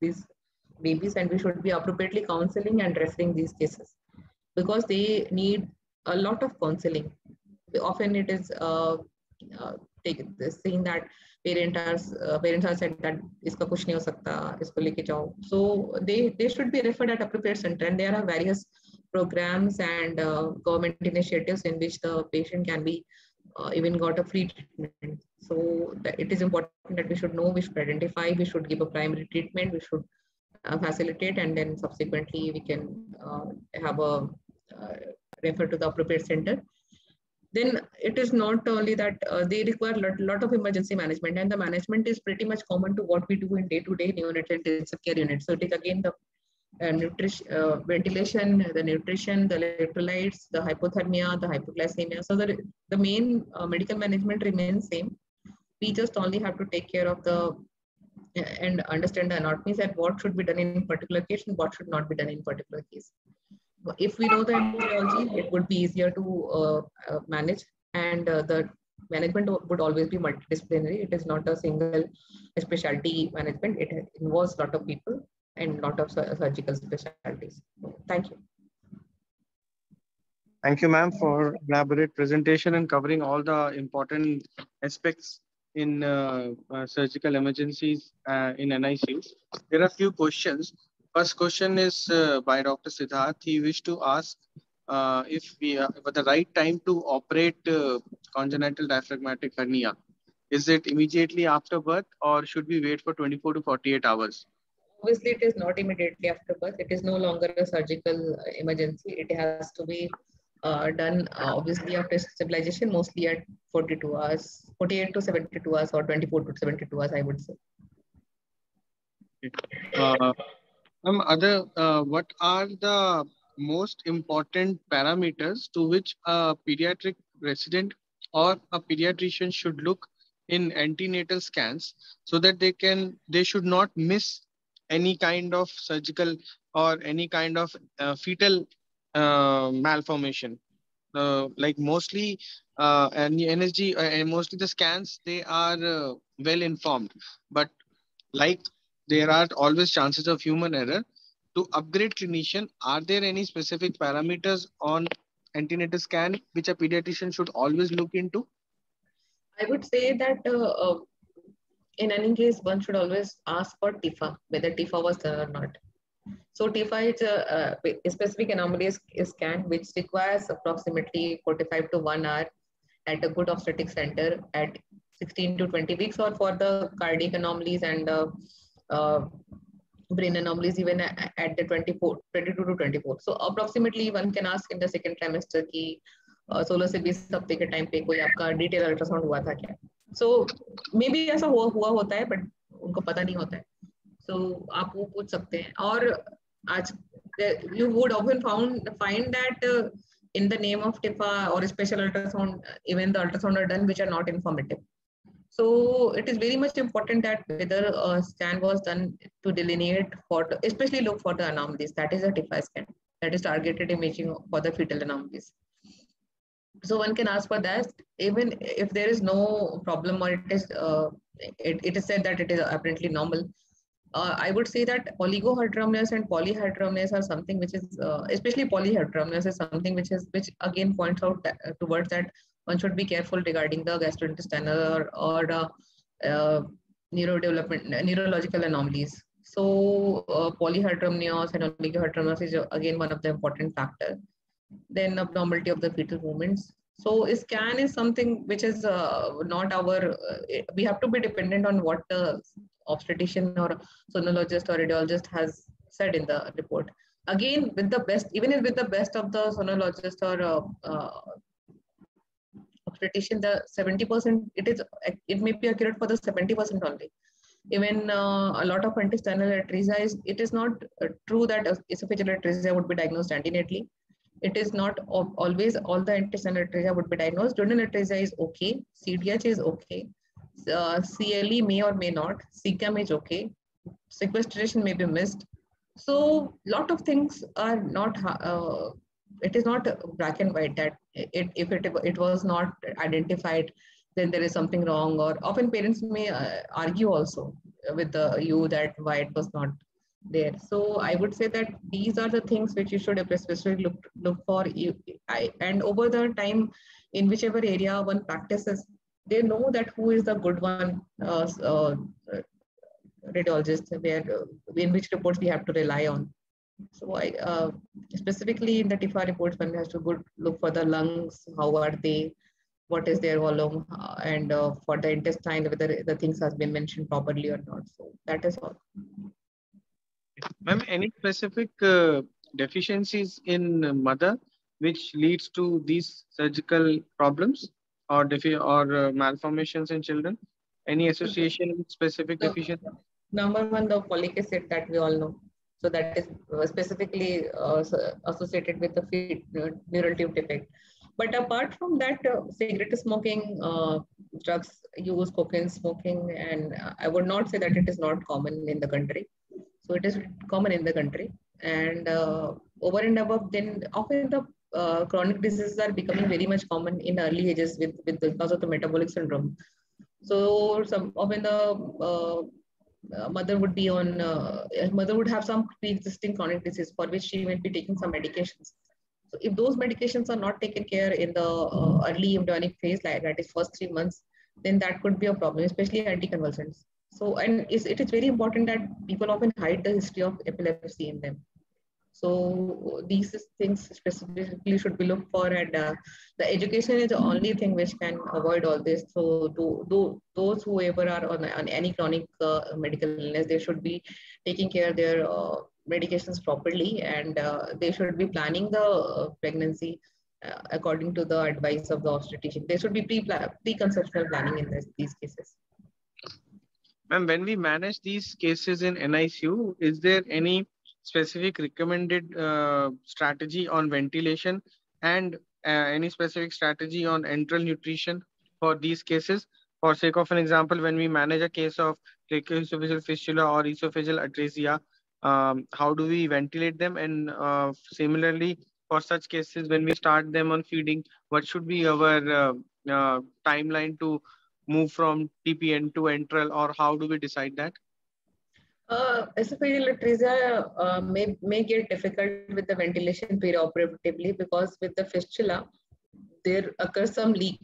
this babies and we should be appropriately counseling and referring these cases because they need a lot of counseling. Often it is uh, uh, take this saying that parents are uh, parents are said that iska kuch nahi ho sakta isko leke jao. So they they should be referred at appropriate center and there are various programs and uh, government initiatives in which the patient can be uh, even got a free treatment. So it is important that we should know we should identify we should give a primary treatment we should uh, facilitate and then subsequently we can uh, have a refer to the appropriate center then it is not only that uh, they require a lot, lot, of emergency management and the management is pretty much common to what we do in day-to-day neonatal intensive care unit. So it is again the uh, nutrition, uh, ventilation, the nutrition, the electrolytes, the hypothermia, the hypoglycemia. So the, the main medical management remains same. We just only have to take care of the and understand the anatomies and what should be done in particular case and what should not be done in particular case. If we know the embryology, it would be easier to uh, uh, manage and uh, the management would always be multidisciplinary. It is not a single specialty management. It involves a lot of people and a lot of surgical specialties. Thank you. Thank you, ma'am, for elaborate presentation and covering all the important aspects in uh, uh, surgical emergencies uh, in NICUs. There are a few questions. First question is by Dr. Siddharth. He wished to ask if we are at the right time to operate congenital diaphragmatic hernia. Is it immediately after birth or should we wait for 24 to 48 hours? Obviously, it is not immediately after birth. It is no longer a surgical emergency. It has to be uh, done uh, obviously after stabilization, mostly at 42 hours, 48 to 72 hours or 24 to 72 hours, I would say. Uh, um, other, uh, what are the most important parameters to which a pediatric resident or a pediatrician should look in antenatal scans so that they can they should not miss any kind of surgical or any kind of uh, fetal uh, malformation. Uh, like mostly uh, and NSG uh, and mostly the scans, they are uh, well informed. But like there are always chances of human error. To upgrade clinician, are there any specific parameters on antenatal scan which a pediatrician should always look into? I would say that uh, uh, in any case, one should always ask for TIFA, whether TIFA was there or not So TIFA is a, a specific anomaly scan which requires approximately 45 to 1 hour at a good obstetric center at 16 to 20 weeks or for the cardiac anomalies and uh, brain anomalies even at the 24 22 to 24 so approximately one can ask in the second trimester ki सोलह से बीस हफ़्ते के पे कोई आपका detail ultrasound हुआ था क्या सो मे बी ऐसा हुआ हुआ होता है बट उनको पता नहीं होता है सो so, आप वो पूछ सकते हैं और आज you would often found find that uh, in the name of TIFA or special ultrasound, even the ultrasound are done which are not informative. So it is very much important that whether a scan was done to delineate for, especially look for the anomalies. That is a TIFA scan. That is targeted imaging for the fetal anomalies. So one can ask for that even if there is no problem or it is uh, it, it is said that it is apparently normal uh, I would say that oligohydramnios and polyhydramnios are something which is, uh, especially polyhydramnios is something which is, which again points out that, towards that one should be careful regarding the gastrointestinal or, or uh, uh, neurodevelopment, neurological anomalies. So uh, polyhydramnios and oligohydramnios is again one of the important factors. Then abnormality of the fetal movements. So scan is something which is uh, not our, uh, we have to be dependent on what the obstetrician or sonologist or radiologist has said in the report. Again, with the best, even with the best of the sonologist or the 70%, it is it may be accurate for the 70% only. Even uh, a lot of intestinal atresia is, it is not uh, true that esophageal atresia would be diagnosed antenatally. It is not always all the intestinal atresia would be diagnosed. Duodenal atresia is okay. CDH is okay uh, CLE may or may not, CCAM is okay, sequestration may be missed. So lot of things are not, uh, it is not black and white that it, if it, it was not identified, then there is something wrong or often parents may uh, argue also with the, you that why it was not there. So I would say that these are the things which you should especially look, look for. And over the time, in whichever area one practices, they know that who is the good one uh, uh, radiologist where uh, in which reports we have to rely on so i uh, specifically in the tifa reports one has to good look for the lungs how are they what is their volume uh, and uh, for the intestine whether the things has been mentioned properly or not so that is all ma'am any specific deficiencies in mother which leads to these surgical problems or defi- or uh, malformations in children? Any association with specific the, deficiency? Number one, the folic acid that we all know. So that is uh, specifically uh, associated with the feet, uh, neural tube defect. But apart from that, cigarette smoking, drugs use, cocaine smoking, and I would not say that it is not common in the country. So it is common in the country. And over and above, then often the uh, chronic diseases are becoming very much common in early ages with, with because of the metabolic syndrome. So some often the uh, uh, mother would be on uh, mother would have some pre-existing chronic disease for which she might be taking some medications. So if those medications are not taken care in the uh, early embryonic phase, like that is first three months, then that could be a problem, especially anticonvulsants. So and it is very important that people often hide the history of epilepsy in them. So these things specifically should be looked for and uh, the education is the only thing which can avoid all this. So do, do those whoever are on, on any chronic uh, medical illness, they should be taking care of their uh, medications properly and uh, they should be planning the uh, pregnancy uh, according to the advice of the obstetrician. There should be pre-conceptual planning in this, these cases. Ma'am, when we manage these cases in NICU, is there any specific recommended uh, strategy on ventilation and uh, any specific strategy on enteral nutrition for these cases? For sake of an example, when we manage a case of tracheoesophageal fistula or esophageal atresia, um, how do we ventilate them? And uh, similarly, for such cases, when we start them on feeding, what should be our uh, uh, timeline to move from TPN to enteral or how do we decide that? Uh, esophageal atresia uh, may, may get difficult with the ventilation perioperatively because with the fistula, there occurs some leak.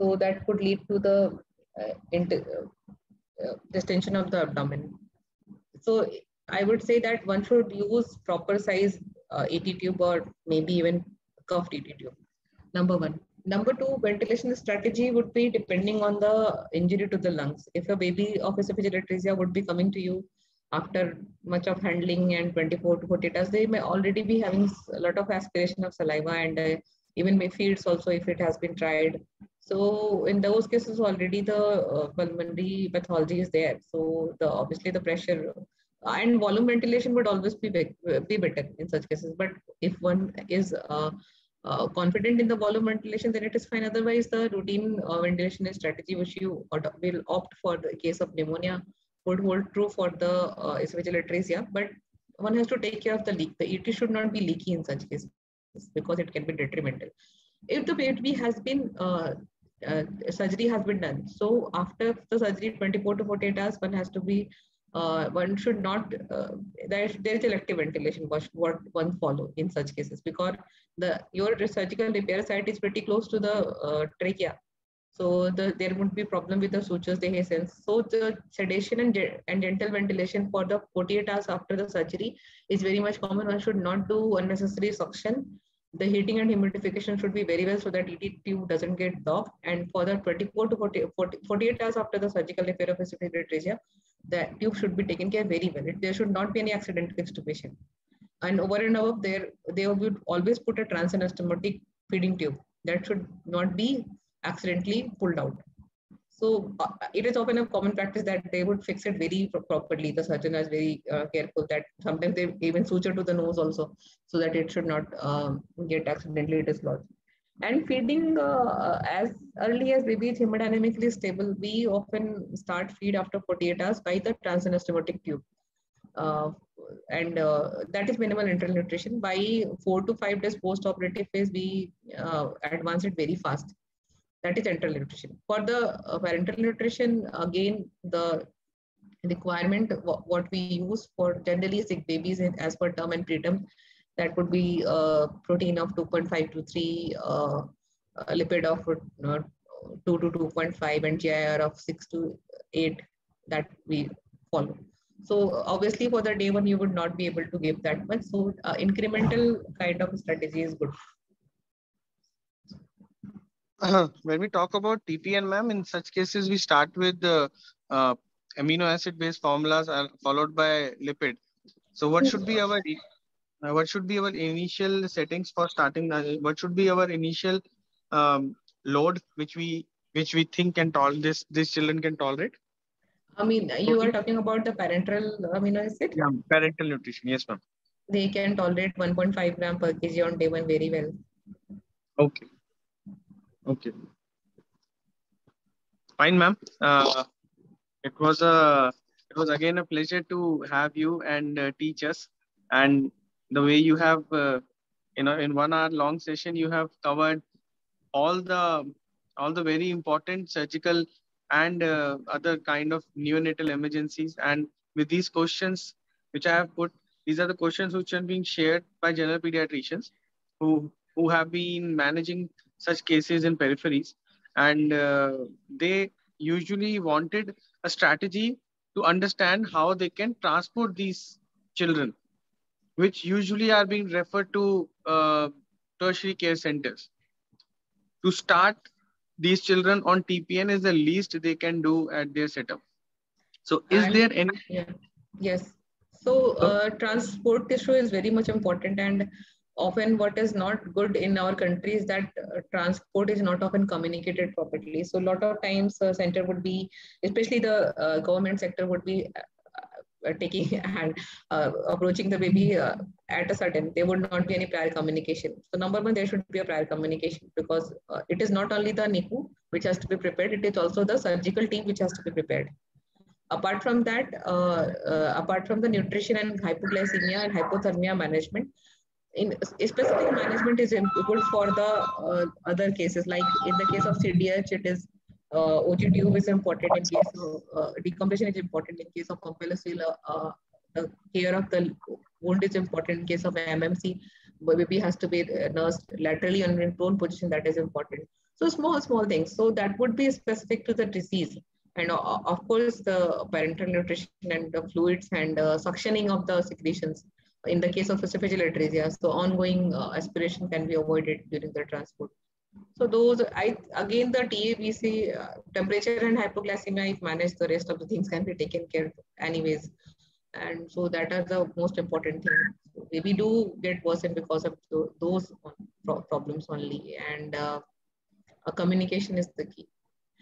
So that could lead to the uh, uh, distension of the abdomen. So I would say that one should use proper size uh, ET tube or maybe even cuffed ET tube. Number one. Number two, ventilation strategy would be depending on the injury to the lungs. If a baby of esophageal atresia would be coming to you after much of handling and 24 to 48 hours, they may already be having a lot of aspiration of saliva and uh, even may feeds also if it has been tried. So in those cases, already the uh, pulmonary pathology is there. So the obviously the pressure and volume ventilation would always be, be, be better in such cases. But if one is uh, uh, confident in the volume ventilation, then it is fine. Otherwise, the routine uh, ventilation strategy which you will opt for the case of pneumonia would hold true for the uh, esophageal atresia. But one has to take care of the leak. The ET should not be leaky in such cases because it can be detrimental. If the baby has been uh, uh, surgery has been done, so after the surgery, 24 to 48 hours, one has to be uh, one should not uh, there, there is elective ventilation what, what one follow in such cases because the your surgical repair site is pretty close to the uh, trachea. So the, there would be problem with the sutures they sense so the sedation and, and gentle ventilation for the 48 hours after the surgery is very much common. One should not do unnecessary suction the heating and humidification should be very well so that ET tube doesn't get blocked. And for the 24 to 40, 40, 48 hours after the surgical repair of esophageal atresia, the tube should be taken care very well. There should not be any accidental extubation. And over and above there, they would always put a transanastomotic feeding tube that should not be accidentally pulled out. So uh, it is often a common practice that they would fix it very properly. The surgeon is very uh, careful that sometimes they even suture to the nose also so that it should not um, get accidentally dislodged. And feeding uh, as early as baby is hemodynamically stable, we often start feed after 48 hours by the transanastomotic tube. Uh, and uh, that is minimal enteral nutrition. By four to five days post-operative phase, we uh, advance it very fast that is enteral nutrition. For the uh, parenteral nutrition, again, the requirement, what we use for generally sick babies as per term and preterm, that would be uh, protein of 2.5 to 3, uh, lipid of uh, 2 to 2.5 and GIR of 6 to 8 that we follow. So obviously for the day one, you would not be able to give that much. So uh, incremental kind of strategy is good. Uh, when we talk about TPN, ma'am, in such cases, we start with the uh, amino acid based formulas are followed by lipid. So what should be our uh, what should be our initial settings for starting? Uh, what should be our initial um, load which we which we think can tolerate this these children can tolerate? I mean, you are talking about the parental amino acid. Yeah, parenteral nutrition. Yes, ma'am. They can tolerate 1.5 gram per kg on day one very well. Okay. Okay. Fine, ma'am. Uh, it was a it was again a pleasure to have you and uh, teach us. And the way you have, uh, you know, in one hour long session, you have covered all the all the very important surgical and uh, other kind of neonatal emergencies. And with these questions, which I have put, these are the questions which are being shared by general pediatricians who who have been managing such cases in peripheries. And uh, they usually wanted a strategy to understand how they can transport these children, which usually are being referred to uh, tertiary care centers. To start these children on TPN is the least they can do at their setup. So is and, there any? Yeah. Yes. So uh, transport issue is very much important and often what is not good in our country is that uh, transport is not often communicated properly. So a lot of times uh, center would be especially the uh, government sector would be uh, uh, taking and uh, approaching the baby at a certain there would not be any prior communication. So number one there should be a prior communication because it is not only the NICU which has to be prepared it is also the surgical team which has to be prepared. Apart from that apart from the nutrition and hypoglycemia and hypothermia management in specific management is good for the uh, other cases. Like in the case of cdh it is uh, OG is important in case of uh, decompression is important in case of compulsory uh, the care of the wound is important in case of mmc baby has to be nursed laterally and in prone position that is important. So small small things. So that would be specific to the disease. And uh, of course, the parenteral nutrition and the fluids and uh, suctioning of the secretions in the case of esophageal atresia. So ongoing uh, aspiration can be avoided during the transport. So those, I again the TABC uh, temperature and hypoglycemia, if managed, the rest of the things can be taken care of anyways. And so that are the most important thing. We do get worsened because of those problems only. And uh, communication is the key.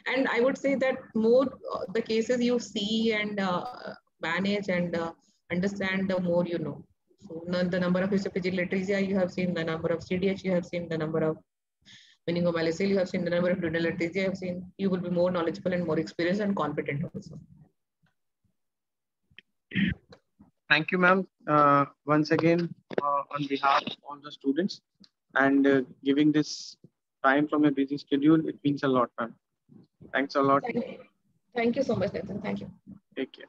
And I would say that more uh, the cases you see and uh, manage and uh, understand, the more you know. So the number of esophageal atresia you have seen, the number of CDH you have seen, the number of meningomyelocele you have seen, the number of renal atresia you have seen, you will be more knowledgeable and more experienced and competent also. Thank you, ma'am. Uh, once again, uh, on behalf of all the students and uh, giving this time from a busy schedule, it means a lot, ma'am. Thanks a lot. Thank you. Thank you so much, Nathan. Thank you. Take care.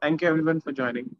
Thank you, everyone, for joining.